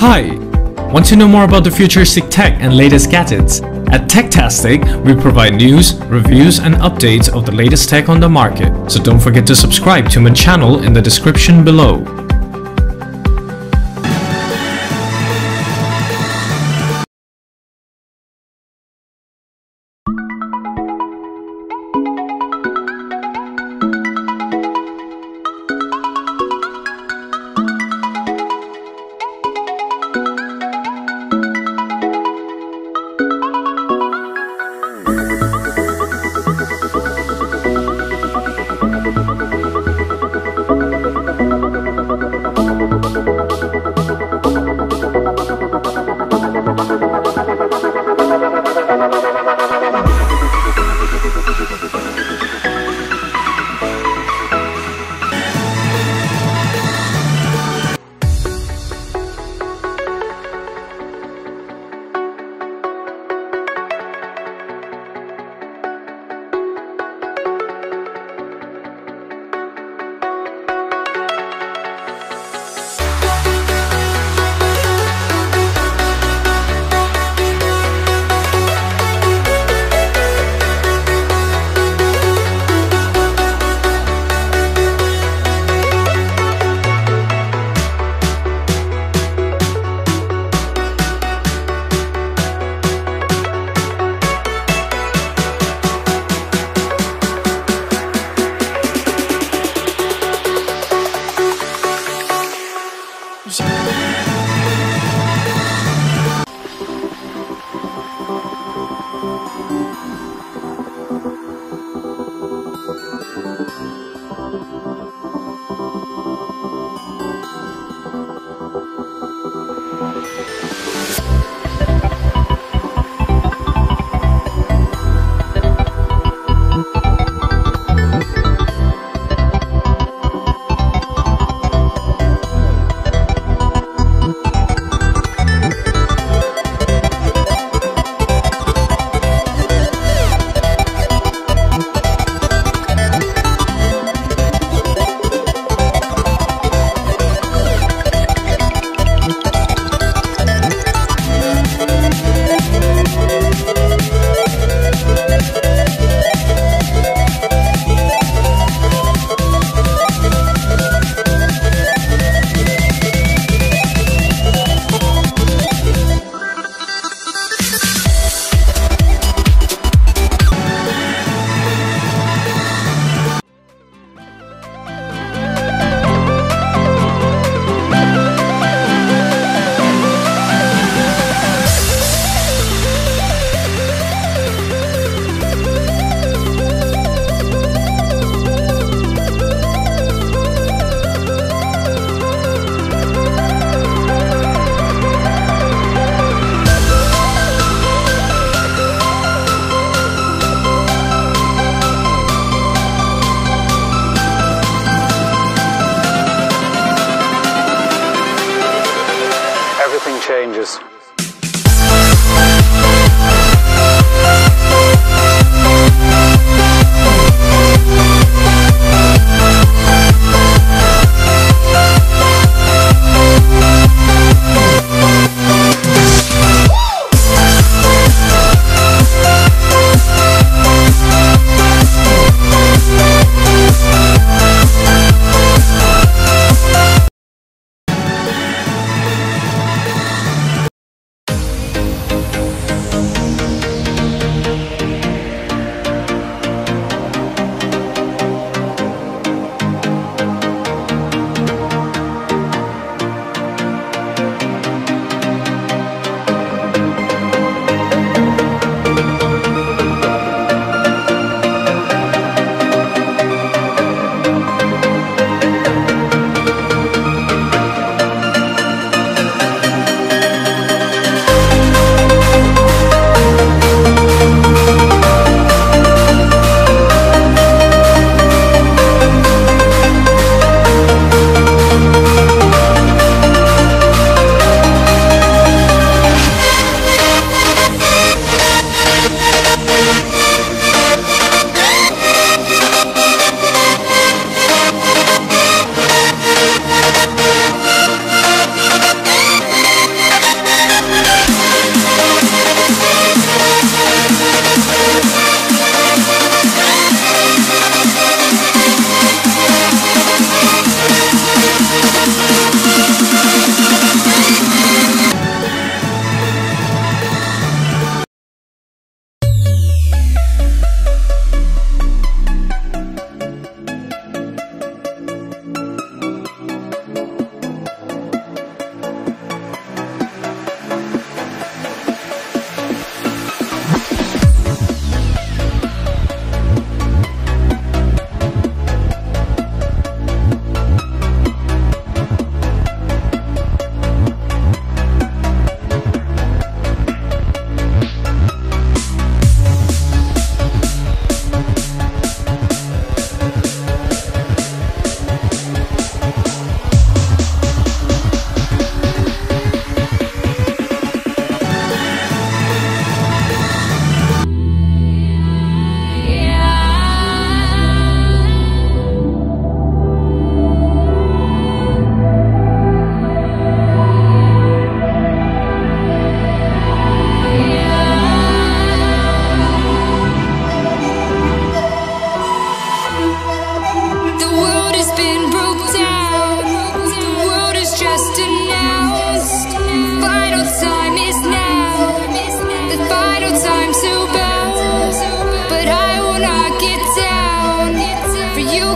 Hi! Want to know more about the futuristic tech and latest gadgets? At Techtastic, we provide news, reviews and updates of the latest tech on the market. So don't forget to subscribe to my channel in the description below. ハハハハ!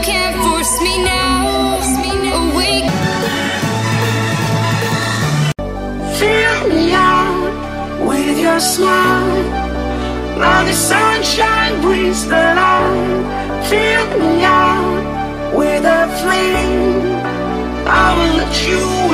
Can't force me now. Awake. Fill me with your smile. The sunshine the light. Fill me with a flame. I will let you